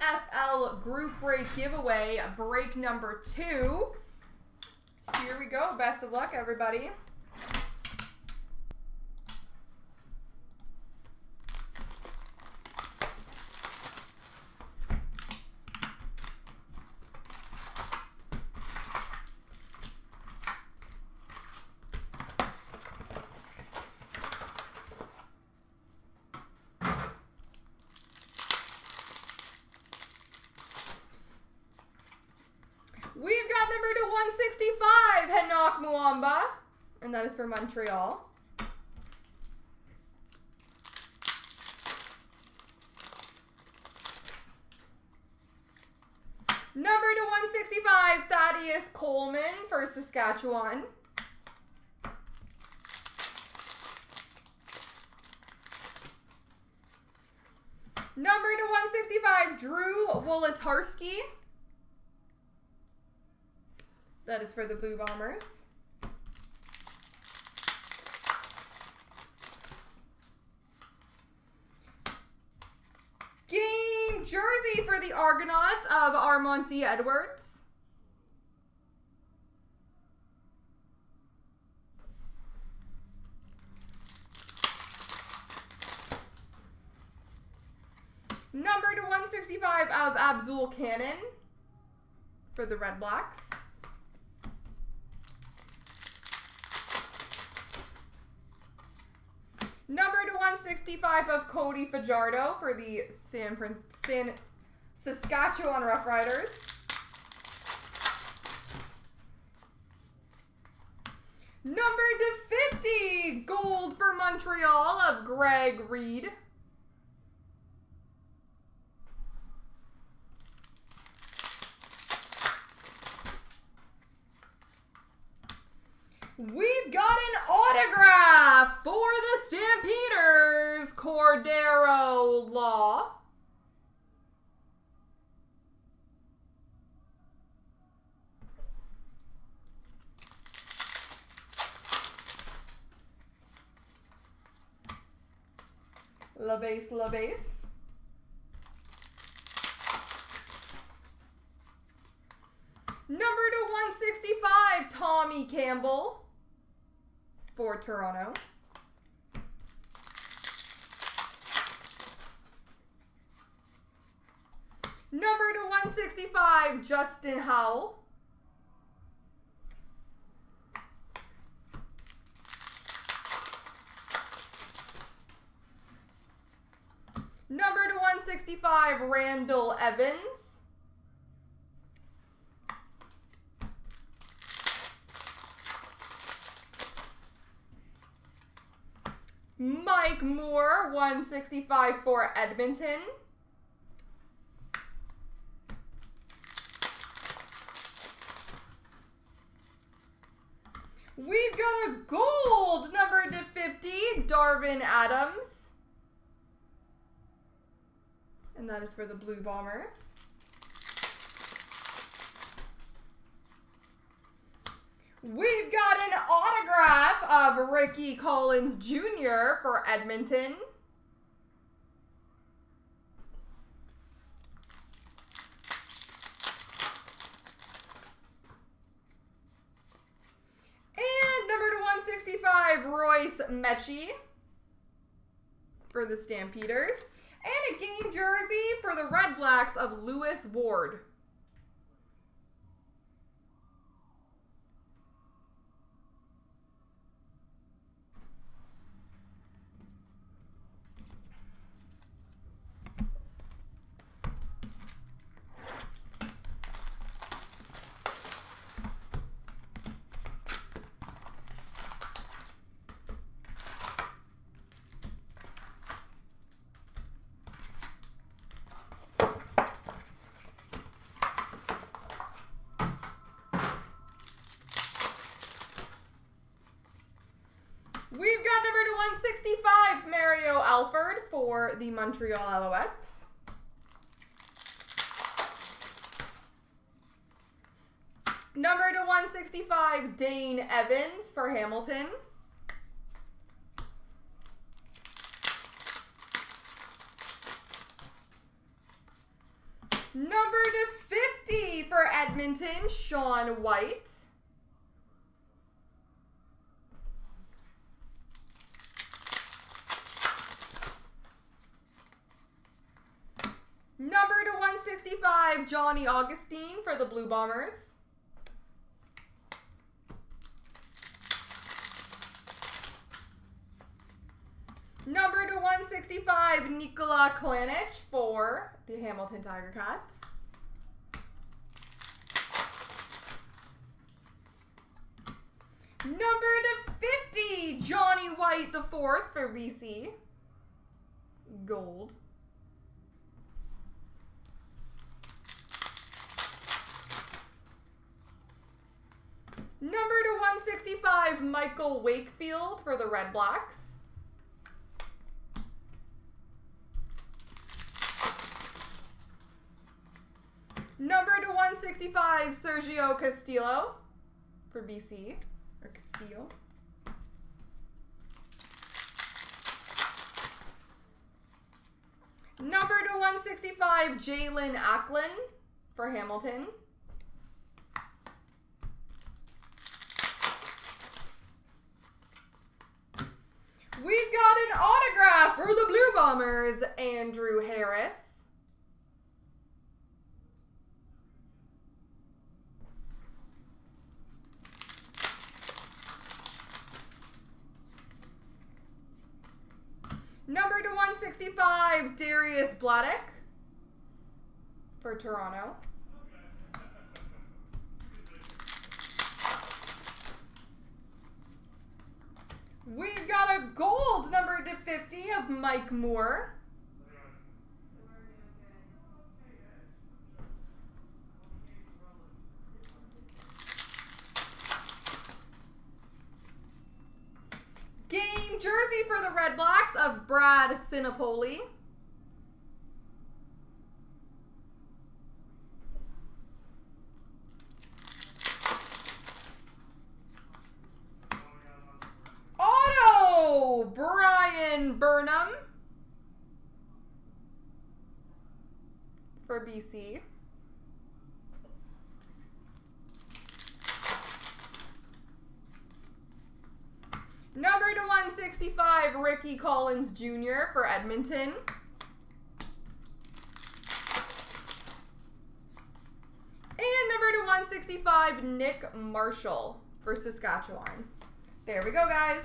CFL group break giveaway, break number two. Here we go. Best of luck, everybody. We've got number to 165, Henoc Muamba. And that is for Montreal. Number to 165, Thaddeus Coleman for Saskatchewan. Number to 165, Drew Wolitarsky. That is for the Blue Bombers. Game jersey for the Argonauts of Armanti Edwards. Number to 165 of Abdul Kanneh for the Red Blacks. Number to 165 of Cody Fajardo for the San, Fran San Saskatchewan Roughriders. Number to 50, gold for Montreal of Greg Reed. We've got an autograph for the Cordarro Law. La base, la base. Number to 165, Tommy Campbell for Toronto. Number to 165, Justin Howell. Number to 165, Randall Evans. Mike Moore, 165 for Edmonton. We've got a gold number to 50, Darvin Adams. And that is for the Blue Bombers. We've got an autograph of Ricky Collins Jr. for Edmonton. And number to 165, Royce Metchie for the Stampeders. And a game jersey for the Red Blacks of Lewis Ward. To 165, Mario Alford for the Montreal Alouettes. Number to 165, Dane Evans for Hamilton. Number to 50 for Edmonton, Sean Whyte. 65, Johnny Augustine for the Blue Bombers. Number to 165, Nikola Kalinic for the Hamilton Tiger Cats. Number to 50, Johnny White the fourth for BC. Gold. 165, Michael Wakefield for the Red Blacks. Number to 165, Sergio Castillo for BC. Or Castillo. Number to 165, Jaelon Acklin for Hamilton. We've got an autograph for the Blue Bombers, Andrew Harris. Number to 165, Darius Bladek for Toronto. We've got a gold number to 50 of Mike Moore. Game jersey for the Red Blacks of Brad Sinopoli. Burnham for BC. Number to 165, Ricky Collins Jr. for Edmonton. And number to 165, Nick Marshall for Saskatchewan. There we go, guys.